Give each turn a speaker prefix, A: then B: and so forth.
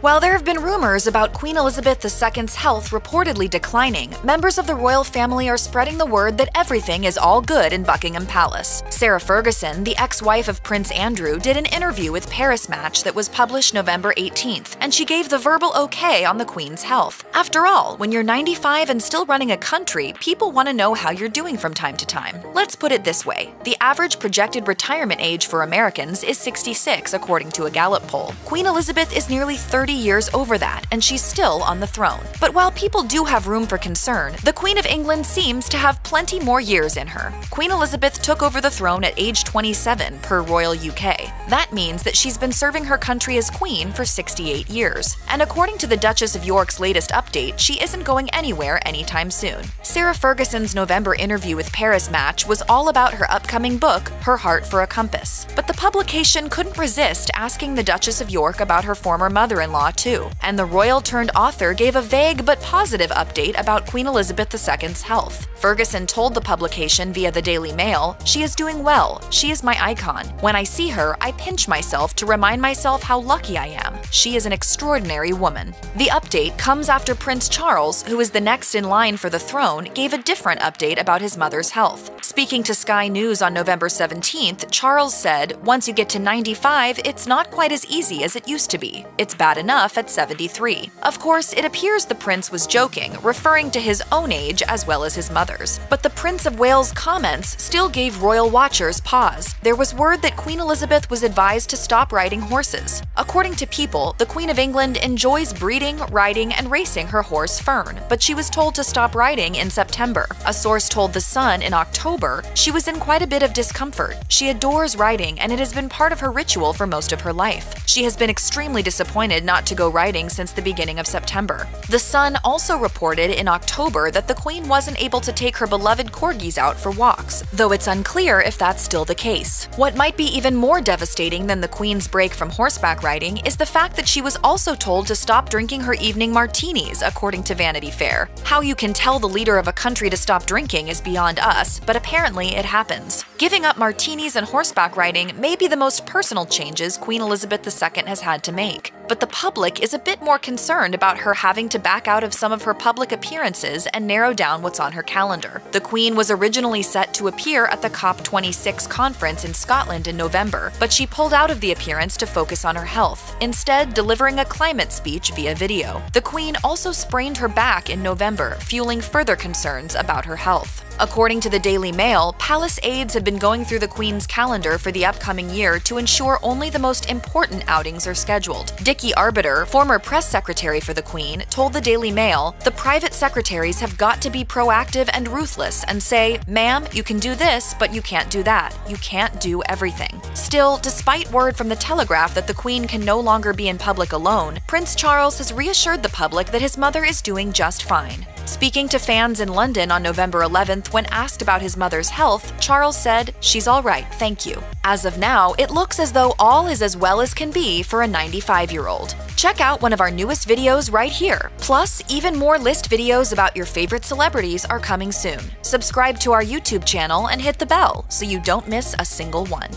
A: While there have been rumors about Queen Elizabeth II's health reportedly declining, members of the royal family are spreading the word that everything is all good in Buckingham Palace. Sarah Ferguson, the ex-wife of Prince Andrew, did an interview with Paris Match that was published November 18th, and she gave the verbal okay on the Queen's health. After all, when you're 95 and still running a country, people want to know how you're doing from time to time. Let's put it this way. The average projected retirement age for Americans is 66, according to a Gallup poll. Queen Elizabeth is nearly 30 30 years over that, and she's still on the throne. But while people do have room for concern, the Queen of England seems to have plenty more years in her. Queen Elizabeth took over the throne at age 27 per Royal UK. That means that she's been serving her country as queen for 68 years. And according to the Duchess of York's latest update, she isn't going anywhere anytime soon. Sarah Ferguson's November interview with Paris Match was all about her upcoming book, Her Heart for a Compass. But the publication couldn't resist asking the Duchess of York about her former mother-in-law law too, and the royal turned author gave a vague but positive update about Queen Elizabeth II's health. Ferguson told the publication via the Daily Mail, She is doing well. She is my icon. When I see her, I pinch myself to remind myself how lucky I am. She is an extraordinary woman. The update comes after Prince Charles, who is the next in line for the throne, gave a different update about his mother's health. Speaking to Sky News on November 17th, Charles said, Once you get to 95, it's not quite as easy as it used to be. It's bad enough at 73. Of course, it appears the prince was joking, referring to his own age as well as his mother's. But the Prince of Wales' comments still gave royal watchers pause. There was word that Queen Elizabeth was advised to stop riding horses. According to People, the Queen of England enjoys breeding, riding, and racing her horse Fern, but she was told to stop riding in September. A source told The Sun in October she was in quite a bit of discomfort. She adores riding, and it has been part of her ritual for most of her life. She has been extremely disappointed not to go riding since the beginning of September. The Sun also reported in October that the Queen wasn't able to take her beloved corgis out for walks, though it's unclear if that's still the case. What might be even more devastating than the Queen's break from horseback riding is the fact that she was also told to stop drinking her evening martinis, according to Vanity Fair. How you can tell the leader of a country to stop drinking is beyond us, but apparently it happens. Giving up martinis and horseback riding may be the most personal changes Queen Elizabeth II has had to make but the public is a bit more concerned about her having to back out of some of her public appearances and narrow down what's on her calendar. The Queen was originally set to appear at the COP26 conference in Scotland in November, but she pulled out of the appearance to focus on her health, instead delivering a climate speech via video. The Queen also sprained her back in November, fueling further concerns about her health. According to the Daily Mail, palace aides have been going through the Queen's calendar for the upcoming year to ensure only the most important outings are scheduled. Dickie Arbiter, former press secretary for the Queen, told the Daily Mail, the private secretaries have got to be proactive and ruthless and say, ma'am, you can do this, but you can't do that. You can't do everything. Still, despite word from the Telegraph that the Queen can no longer be in public alone, Prince Charles has reassured the public that his mother is doing just fine. Speaking to fans in London on November 11th when asked about his mother's health, Charles said, She's all right, thank you. As of now, it looks as though all is as well as can be for a 95 year old. Check out one of our newest videos right here. Plus, even more list videos about your favorite celebrities are coming soon. Subscribe to our YouTube channel and hit the bell so you don't miss a single one.